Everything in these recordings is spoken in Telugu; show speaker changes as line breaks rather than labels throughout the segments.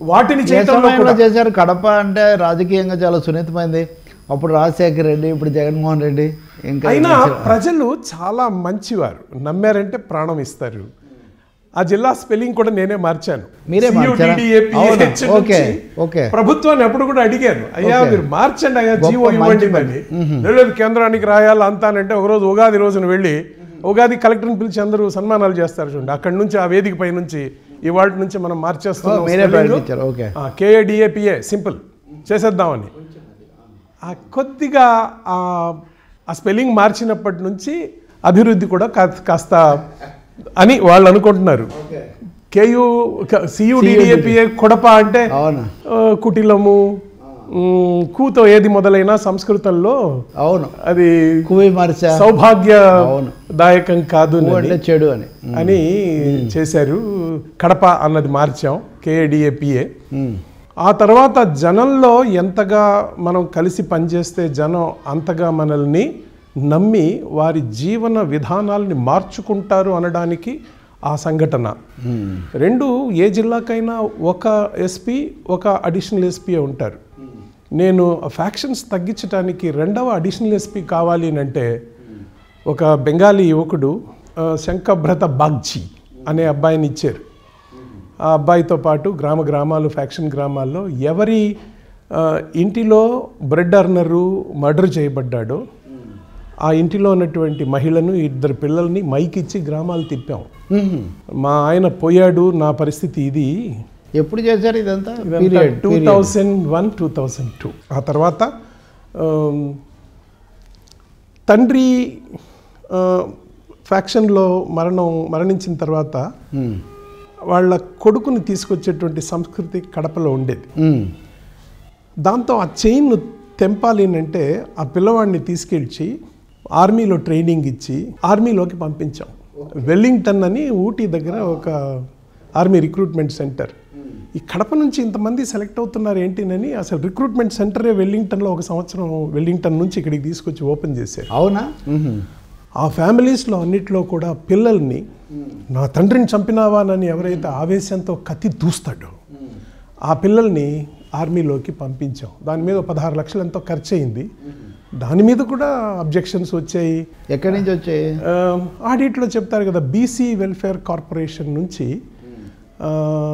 వాటిని
చేశారు? కడప అంటే రాజకీయంగా చాలా సున్నితమైంది. అప్పుడు రాజశేఖర్ రెడ్డి ఇప్పుడు జగన్మోహన్ రెడ్డి ఇంకా
అయినా ప్రజలు చాలా మంచివారు. నమ్మారంటే ప్రాణం ఇస్తారు. ఆ జిల్లా స్పెల్లింగ్ కూడా నేనే మార్చాను.
మీరే ఓకే, ఓకే.
ప్రభుత్వాన్ని ఎప్పుడు కూడా అడిగాను. అయ్యా. మీరు మార్చండి అయ్యా జీవో ఇవ్వండి లేదు కేంద్రానికి రాయాలి అంతానంటే ఒకరోజు ఉగాది రోజున వెళ్ళి ఉగాది కలెక్టర్ని పిలిచి అందరూ సన్మానాలు చేస్తారు చూడండి. అక్కడి నుంచి ఆ వేదిక పై నుంచి ఇవాళ నుంచి మనం
ఓ,
మార్చేస్తున్నాం
మీరే
spelling.
ప్రకటించారు ఓకే.
ఆ, కేఏడిఏపిఏ సింపుల్. చేసేద్దామని. కొద్దిగా ఆ స్పెల్లింగ్ మార్చినప్పటి నుంచి అభివృద్ధి కూడా కాస్త అని వాళ్ళు అనుకుంటున్నారు. కేయు సియుడిఏపిఏ కొడప అంటే కుటిలము కూతో ఏది మొదలైనా సంస్కృతంలో
అవును.
అది
కువి మరిచ. అవును.
సౌభాగ్యదాయకం కాదు
అంటే చెడు అని.
అని చేశారు. కడప అన్నది మార్చాం కేఏడిఏపిఏ. ఆ తర్వాత జనంలో ఎంతగా మనం కలిసి పనిచేస్తే జనం అంతగా మనల్ని నమ్మి వారి జీవన విధానాల్ని మార్చుకుంటారు అనడానికి ఆ సంఘటన. రెండు ఏ జిల్లాకైనా ఒక ఎస్పీ ఒక అడిషనల్ ఎస్పీ ఉంటారు. నేను ఫ్యాక్షన్స్ తగ్గించడానికి రెండవ అడిషనల్ ఎస్పీ కావాలి అని అంటే ఒక బెంగాలీ యువకుడు శంకభ్రత బాగ్జీ అనే అబ్బాయిని ఇచ్చారు. ఆ అబ్బాయితో పాటు గ్రామ గ్రామాలు ఫ్యాక్షన్ గ్రామాల్లో ఎవరి ఇంటిలో బ్రెడ్ అర్నరు మర్డర్ చేయబడ్డాడో ఆ ఇంటిలో ఉన్నటువంటి మహిళను ఇద్దరు పిల్లల్ని మైక్ ఇచ్చి గ్రామాలు తిప్పాం. మా ఆయన పోయాడు నా పరిస్థితి ఇది.
ఎప్పుడు చేశారు ఇదంతా?
Two thousand one two thousand two ఆ తర్వాత ఆమ్, తండ్రి ఫ్యాక్షన్లో మరణం మరణించిన తర్వాత వాళ్ళ కొడుకుని తీసుకొచ్చేటువంటి సంస్కృతి కడపలో ఉండేది. దాంతో ఆ చైన్ తెంపాలి అంటే ఆ పిల్లవాడిని తీసుకెళ్ళి ఆర్మీలో ట్రైనింగ్ ఇచ్చి ఆర్మీలోకి పంపించాం. వెల్లింగ్టన్ అని ఊటీ దగ్గర ఒక ఆర్మీ రిక్రూట్మెంట్ సెంటర్. ఈ కడప నుంచి ఇంతమంది సెలెక్ట్ అవుతున్నారు ఏంటినని అసలు రిక్రూట్మెంట్ సెంటరే వెల్లింగ్టన్లో ఒక సంవత్సరం వెల్లింగ్టన్ నుంచి ఇక్కడికి తీసుకొచ్చి ఓపెన్ చేశారు.
అవునా.
ఆ ఫ్యామిలీస్లో అన్నిట్లో కూడా పిల్లల్ని నా తండ్రిని చంపినావానని ఎవరైతే ఆవేశంతో కత్తి దూస్తాడో ఆ పిల్లల్ని ఆర్మీలోకి పంపించాం. దాని మీద పదహారు లక్షలు ఎంతో ఖర్చు అయింది దాని మీద కూడా అబ్జెక్షన్స్ వచ్చాయి.
ఎక్కడి నుంచి వచ్చాయి?
ఆడిట్లో చెప్తారు కదా బీసీ వెల్ఫేర్ కార్పొరేషన్ నుంచి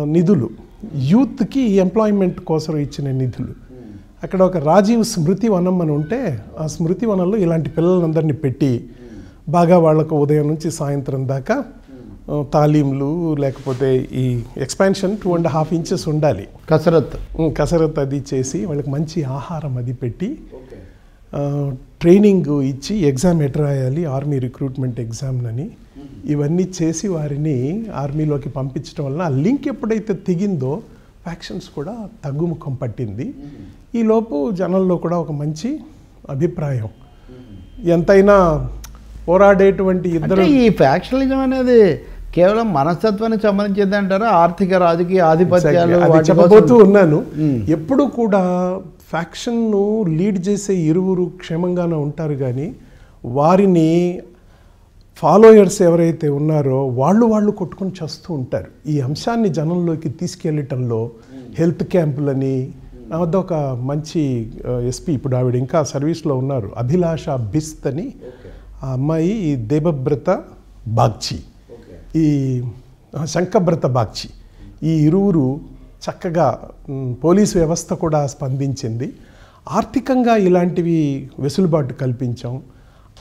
నిధులు. యూత్కి ఎంప్లాయ్మెంట్ కోసం ఇచ్చిన నిధులు. అక్కడ ఒక రాజీవ్ స్మృతి వనం అని ఉంటే ఆ స్మృతి వనంలో ఇలాంటి పిల్లలందరినీ పెట్టి బాగా వాళ్ళకు ఉదయం నుంచి సాయంత్రం దాకా తాలీంలు లేకపోతే ఈ expansion two and half inches ఉండాలి.
కసరత్.
కసరత్ అది చేసి వాళ్ళకి మంచి ఆహారం అది పెట్టి ట్రైనింగ్ ఇచ్చి ఎగ్జామ్ ఎట్ రాయాలి ఆర్మీ రిక్రూట్మెంట్ ఎగ్జామ్ అని ఇవన్నీ చేసి వారిని ఆర్మీలోకి పంపించడం వలన ఆ లింక్ ఎప్పుడైతే తెగిందో ఫ్యాక్షన్స్ కూడా తగ్గుముఖం పట్టింది. ఈలోపు జనంలో కూడా ఒక మంచి అభిప్రాయం. ఎంతైనా పోరాడేటువంటి ఇద్దరు
ఈ ఫ్యాక్షనలిజం అనేది కేవలం మనస్తత్వానికి సంబంధించింది అంటారా? ఆర్థిక రాజకీయ ఆధిపత్యాలు
చెప్పబోతూ ఉన్నాను. ఎప్పుడు కూడా ఫ్యాక్షన్ను లీడ్ చేసే ఇరువురు క్షేమంగానే ఉంటారు కానీ వారిని ఫాలోయర్స్ ఎవరైతే ఉన్నారో వాళ్ళు వాళ్ళు కొట్టుకొని చేస్తూ ఉంటారు. ఈ అంశాన్ని జనంలోకి తీసుకెళ్ళటంలో హెల్త్ క్యాంపులని నా వద్ద ఒక మంచి ఎస్పీ ఇప్పుడు ఆవిడ ఇంకా సర్వీస్లో ఉన్నారు అభిలాష బిస్త్ అని. ఆ అమ్మాయి ఈ దేవవ్రత బాగ్చి. ఈ ఆ, శంకభ్రత బాగ్చి. ఈ ఇరువురు చక్కగా పోలీస్ వ్యవస్థ కూడా స్పందించింది. ఆర్థికంగా ఇలాంటివి వెసులుబాటు కల్పించాం.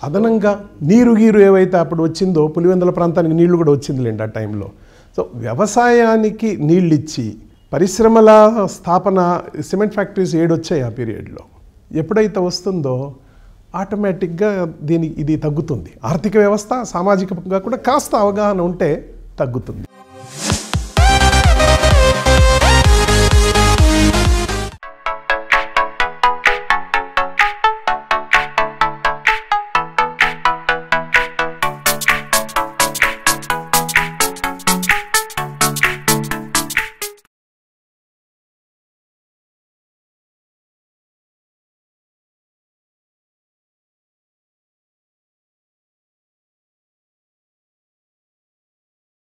అదనంగా నీరు గీరు ఏవైతే అప్పుడు వచ్చిందో పులివెందుల ప్రాంతానికి నీళ్ళు కూడా వచ్చిందిలేండి ఆ టైంలో. సో వ్యవసాయానికి నీళ్ళు ఇచ్చి పరిశ్రమల స్థాపన సిమెంట్ ఫ్యాక్టరీస్ ఏడొచ్చాయి ఆ పీరియడ్లో. ఎప్పుడైతే వస్తుందో ఆటోమేటిక్గా దీని ఇది తగ్గుతుంది. ఆర్థిక వ్యవస్థ సామాజికంగా కూడా కాస్త అవగాహన ఉంటే తగ్గుతుంది.